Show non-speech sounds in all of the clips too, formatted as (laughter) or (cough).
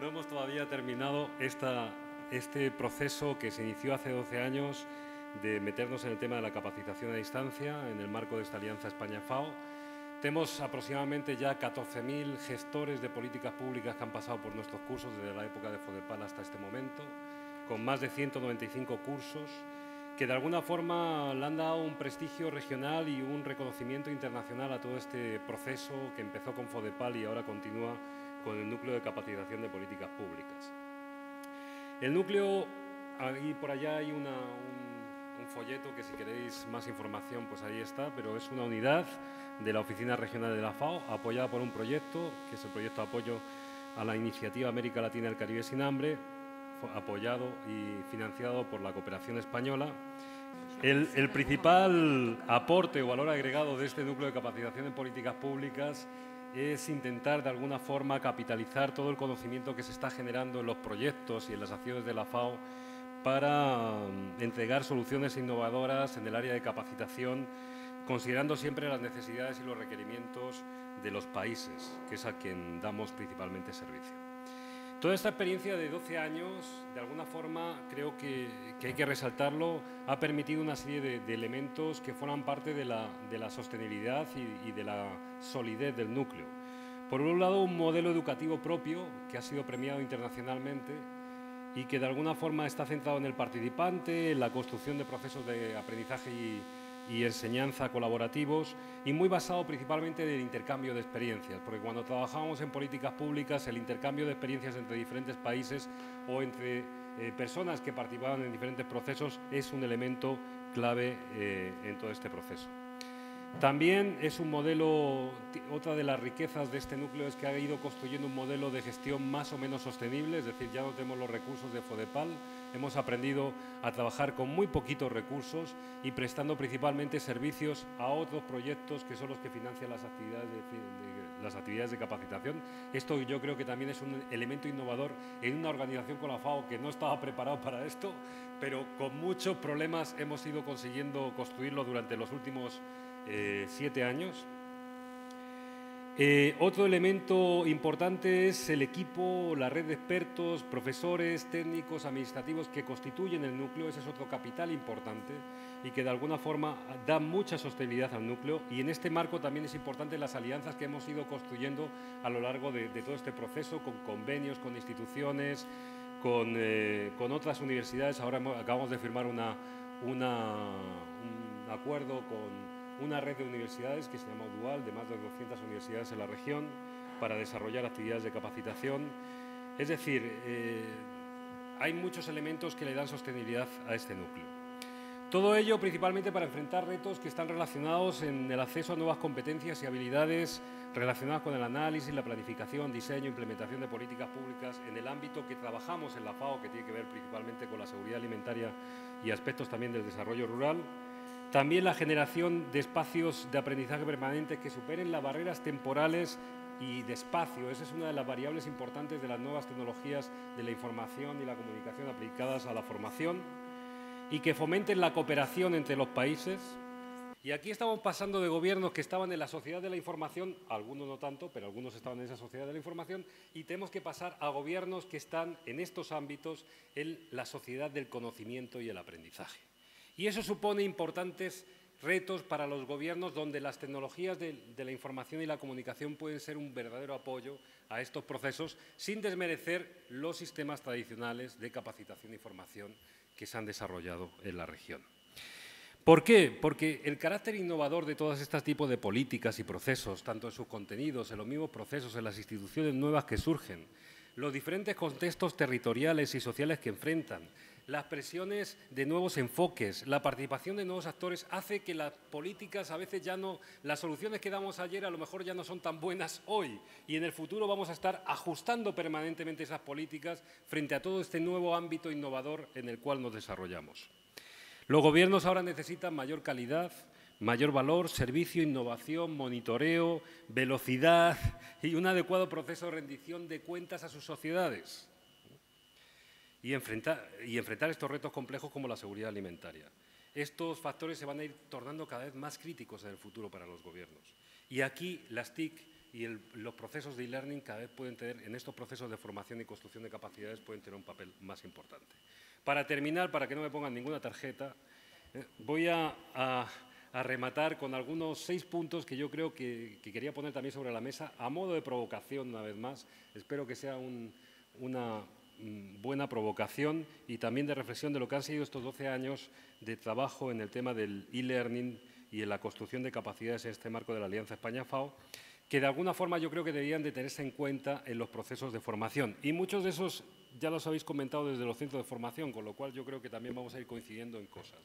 No hemos todavía terminado este proceso que se inició hace 12 años de meternos en el tema de la capacitación a distancia en el marco de esta alianza España-FAO. Tenemos aproximadamente ya 14.000 gestores de políticas públicas que han pasado por nuestros cursos desde la época de FODEPAL hasta este momento, con más de 195 cursos que de alguna forma le han dado un prestigio regional y un reconocimiento internacional a todo este proceso que empezó con FODEPAL y ahora continúa con el núcleo de capacitación de políticas públicas. El núcleo, ahí por allá hay un, folleto que si queréis más información, pues ahí está, pero es una unidad de la Oficina Regional de la FAO, apoyada por un proyecto, que es el proyecto de apoyo a la iniciativa América Latina y el Caribe sin hambre, apoyado y financiado por la cooperación española. El, el, principal aporte o valor agregado de este núcleo de capacitación en políticas públicas es intentar de alguna forma capitalizar todo el conocimiento que se está generando en los proyectos y en las acciones de la FAO para mm, entregar soluciones innovadoras en el área de capacitación, considerando siempre las necesidades y los requerimientos de los países, que es a quien damos principalmente servicio. Toda esta experiencia de 12 años, de alguna forma, creo que, hay que resaltarlo, ha permitido una serie de, elementos que forman parte de la, sostenibilidad y, de la solidez del núcleo. Por un lado, un modelo educativo propio que ha sido premiado internacionalmente y que de alguna forma está centrado en el participante, en la construcción de procesos de aprendizaje y, y enseñanza colaborativos y muy basado principalmente en el intercambio de experiencias, porque cuando trabajamos en políticas públicas el intercambio de experiencias entre diferentes países o entre eh, personas que participaban en diferentes procesos es un elemento clave eh, en todo este proceso. También es un modelo, otra de las riquezas de este núcleo es que ha ido construyendo un modelo de gestión más o menos sostenible, es decir, ya no tenemos los recursos de FODEPAL, hemos aprendido a trabajar con muy poquitos recursos y prestando principalmente servicios a otros proyectos que son los que financian las actividades de, capacitación. Esto yo creo que también es un elemento innovador en una organización como la FAO que no estaba preparado para esto, pero con muchos problemas hemos ido consiguiendo construirlo durante los últimos eh, siete años. Eh, otro elemento importante es el equipo, la red de expertos, profesores, técnicos, administrativos que constituyen el núcleo. Ese es otro capital importante y que de alguna forma da mucha sostenibilidad al núcleo. Y en este marco también es importante las alianzas que hemos ido construyendo a lo largo de, todo este proceso, con convenios, con instituciones, con, eh, otras universidades. Ahora acabamos de firmar una, un acuerdo con una red de universidades que se llama Dual, de más de 200 universidades en la región, para desarrollar actividades de capacitación. Es decir, eh, hay muchos elementos que le dan sostenibilidad a este núcleo. Todo ello principalmente para enfrentar retos que están relacionados en el acceso a nuevas competencias y habilidades relacionadas con el análisis, la planificación, diseño, implementación de políticas públicas en el ámbito que trabajamos en la FAO, que tiene que ver principalmente con la seguridad alimentaria y aspectos también del desarrollo rural, también la generación de espacios de aprendizaje permanente que superen las barreras temporales y de espacio. Esa es una de las variables importantes de las nuevas tecnologías de la información y la comunicación aplicadas a la formación y que fomenten la cooperación entre los países. Y aquí estamos pasando de gobiernos que estaban en la sociedad de la información, algunos no tanto, pero algunos estaban en esa sociedad de la información, y tenemos que pasar a gobiernos que están en estos ámbitos en la sociedad del conocimiento y el aprendizaje. Y eso supone importantes retos para los gobiernos donde las tecnologías de, la información y la comunicación pueden ser un verdadero apoyo a estos procesos sin desmerecer los sistemas tradicionales de capacitación y formación que se han desarrollado en la región. ¿Por qué? Porque el carácter innovador de todos estos tipos de políticas y procesos, tanto en sus contenidos, en los mismos procesos, en las instituciones nuevas que surgen, los diferentes contextos territoriales y sociales que enfrentan, las presiones de nuevos enfoques, la participación de nuevos actores hace que las políticas a veces ya no, las soluciones que damos ayer a lo mejor ya no son tan buenas hoy y en el futuro vamos a estar ajustando permanentemente esas políticas frente a todo este nuevo ámbito innovador en el cual nos desarrollamos. Los gobiernos ahora necesitan mayor calidad, mayor valor, servicio, innovación, monitoreo, velocidad y un adecuado proceso de rendición de cuentas a sus sociedades y enfrentar, y enfrentar estos retos complejos como la seguridad alimentaria. Estos factores se van a ir tornando cada vez más críticos en el futuro para los gobiernos. Y aquí las TIC y los procesos de e-learning cada vez pueden tener, en estos procesos de formación y construcción de capacidades, pueden tener un papel más importante. Para terminar, para que no me pongan ninguna tarjeta, eh, voy a, rematar con algunos seis puntos que yo creo que, quería poner también sobre la mesa, a modo de provocación, una vez más. Espero que sea una mm, buena provocación y también de reflexión de lo que han sido estos 12 años de trabajo en el tema del e-learning y en la construcción de capacidades en este marco de la Alianza España-FAO, que de alguna forma yo creo que deberían de tenerse en cuenta en los procesos de formación. Y muchos de esos ya los habéis comentado desde los centros de formación, con lo cual yo creo que también vamos a ir coincidiendo en cosas.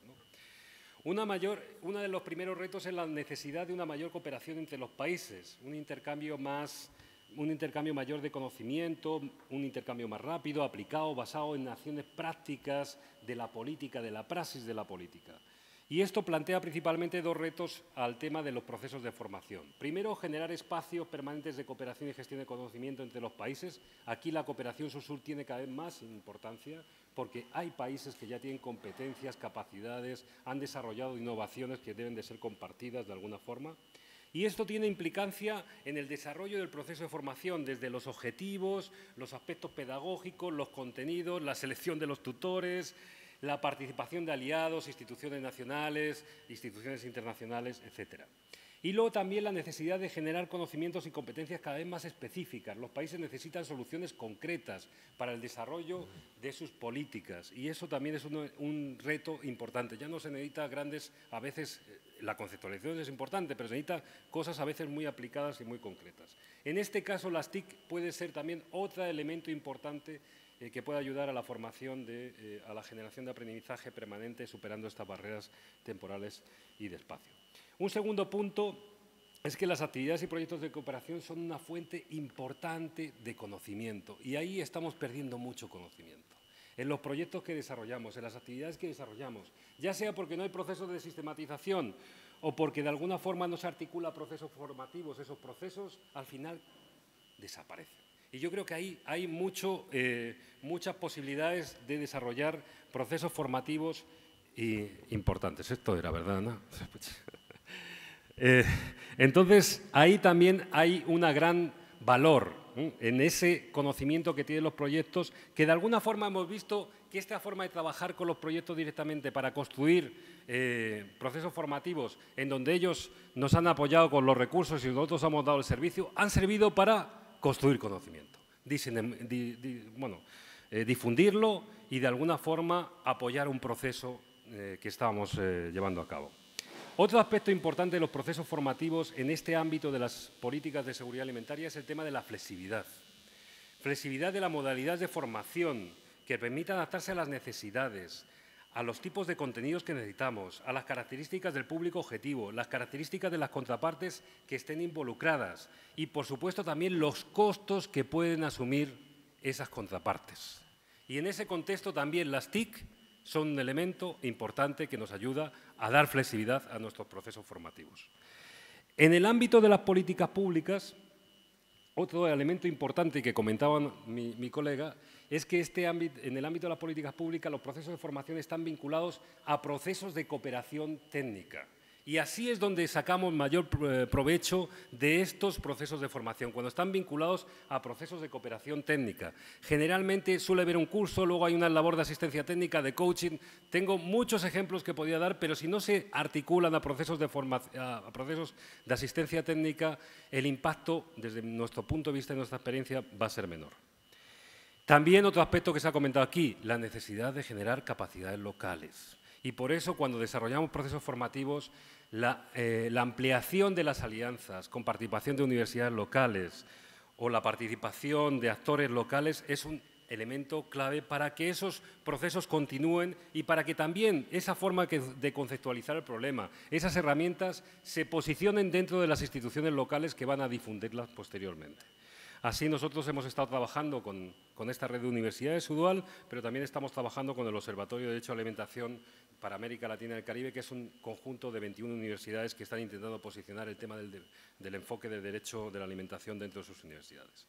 Una mayor, uno de los primeros retos es la necesidad de una mayor cooperación entre los países, un intercambio, más, un intercambio mayor de conocimiento, un intercambio más rápido, aplicado, basado en acciones prácticas de la política, de la praxis de la política. Y esto plantea principalmente dos retos al tema de los procesos de formación. Primero, generar espacios permanentes de cooperación y gestión de conocimiento entre los países. Aquí la cooperación sur-sur tiene cada vez más importancia porque hay países que ya tienen competencias, capacidades, han desarrollado innovaciones que deben de ser compartidas de alguna forma. Y esto tiene implicancia en el desarrollo del proceso de formación, desde los objetivos, los aspectos pedagógicos, los contenidos, la selección de los tutores, la participación de aliados, instituciones nacionales, instituciones internacionales, etc. Y luego también la necesidad de generar conocimientos y competencias cada vez más específicas. Los países necesitan soluciones concretas para el desarrollo de sus políticas y eso también es un, reto importante. Ya no se necesita grandes, a veces eh, la conceptualización es importante, pero se necesita cosas a veces muy aplicadas y muy concretas. En este caso, las TIC puede ser también otro elemento importante eh, que pueda ayudar a la formación, de, eh, a la generación de aprendizaje permanente, superando estas barreras temporales y de espacio. Un segundo punto es que las actividades y proyectos de cooperación son una fuente importante de conocimiento y ahí estamos perdiendo mucho conocimiento. En los proyectos que desarrollamos, en las actividades que desarrollamos, ya sea porque no hay procesos de sistematización o porque de alguna forma no se articula procesos formativos, esos procesos al final desaparecen. Y yo creo que ahí hay eh, muchas posibilidades de desarrollar procesos formativos importantes. Esto era verdad, ¿no? (laughs) Eh, entonces, ahí también hay un gran valor en ese conocimiento que tienen los proyectos, que de alguna forma hemos visto que esta forma de trabajar con los proyectos directamente para construir eh, procesos formativos en donde ellos nos han apoyado con los recursos y nosotros hemos dado el servicio, han servido para construir conocimiento, bueno, eh, difundirlo y de alguna forma apoyar un proceso que estábamos llevando a cabo. Otro aspecto importante de los procesos formativos en este ámbito de las políticas de seguridad alimentaria es el tema de la flexibilidad. Flexibilidad de la modalidad de formación que permita adaptarse a las necesidades, a los tipos de contenidos que necesitamos, a las características del público objetivo, las características de las contrapartes que estén involucradas y, por supuesto, también los costos que pueden asumir esas contrapartes. Y en ese contexto también las TIC son un elemento importante que nos ayuda a dar flexibilidad a nuestros procesos formativos. En el ámbito de las políticas públicas, otro elemento importante que comentaba mi, colega es que este ámbito, en el ámbito de las políticas públicas los procesos de formación están vinculados a procesos de cooperación técnica. Y así es donde sacamos mayor eh, provecho de estos procesos de formación, cuando están vinculados a procesos de cooperación técnica. Generalmente suele haber un curso, luego hay una labor de asistencia técnica, de coaching. Tengo muchos ejemplos que podría dar, pero si no se articulan a procesos de, a procesos de asistencia técnica, el impacto, desde nuestro punto de vista y nuestra experiencia, va a ser menor. También otro aspecto que se ha comentado aquí, la necesidad de generar capacidades locales. Y por eso cuando desarrollamos procesos formativos, la, eh, ampliación de las alianzas con participación de universidades locales o la participación de actores locales es un elemento clave para que esos procesos continúen y para que también esa forma de conceptualizar el problema, esas herramientas se posicionen dentro de las instituciones locales que van a difundirlas posteriormente. Así nosotros hemos estado trabajando con, esta red de universidades UDUAL, pero también estamos trabajando con el Observatorio de Derecho a la Alimentación para América Latina y el Caribe, que es un conjunto de 21 universidades que están intentando posicionar el tema del, del enfoque del derecho de la alimentación dentro de sus universidades.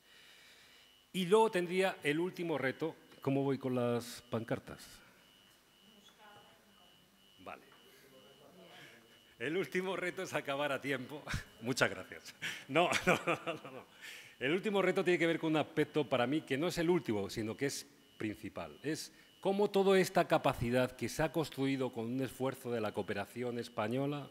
Y luego tendría el último reto. ¿Cómo voy con las pancartas? El último reto es acabar a tiempo. (laughs) Muchas gracias. (laughs) No, no, no, no. El último reto tiene que ver con un aspecto para mí que no es el último, sino que es principal. Es cómo toda esta capacidad que se ha construido con un esfuerzo de la cooperación española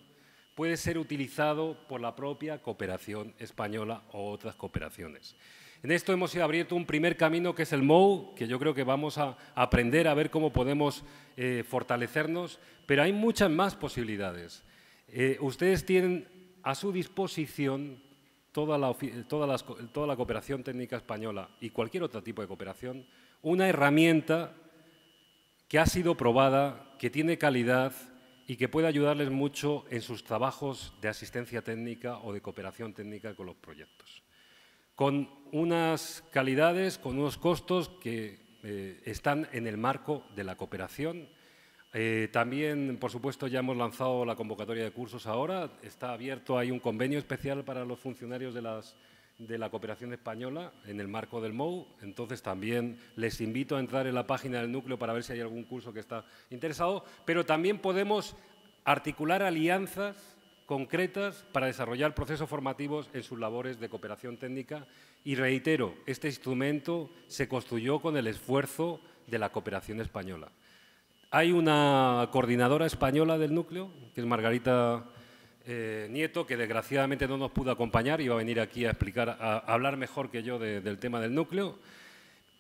puede ser utilizado por la propia cooperación española o otras cooperaciones. En esto hemos abierto un primer camino que es el MOU, que yo creo que vamos a aprender a ver cómo podemos eh, fortalecernos, pero hay muchas más posibilidades. Eh, ustedes tienen a su disposición toda la, toda, la cooperación técnica española y cualquier otro tipo de cooperación, una herramienta que ha sido probada, que tiene calidad, y que puede ayudarles mucho en sus trabajos de asistencia técnica o de cooperación técnica con los proyectos. Con unas calidades, con unos costos que eh, están en el marco de la cooperación. Eh, también, por supuesto, ya hemos lanzado la convocatoria de cursos ahora. Está abierto, hay un convenio especial para los funcionarios de las de la cooperación española en el marco del MOU. Entonces también les invito a entrar en la página del núcleo para ver si hay algún curso que está interesado, pero también podemos articular alianzas concretas para desarrollar procesos formativos en sus labores de cooperación técnica y reitero, este instrumento se construyó con el esfuerzo de la cooperación española. Hay una coordinadora española del núcleo, que es Margarita eh, Nieto, que desgraciadamente no nos pudo acompañar, iba a venir aquí a explicar, a, hablar mejor que yo del tema del núcleo.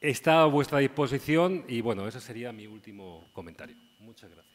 Está a vuestra disposición y bueno, ese sería mi último comentario. Muchas gracias.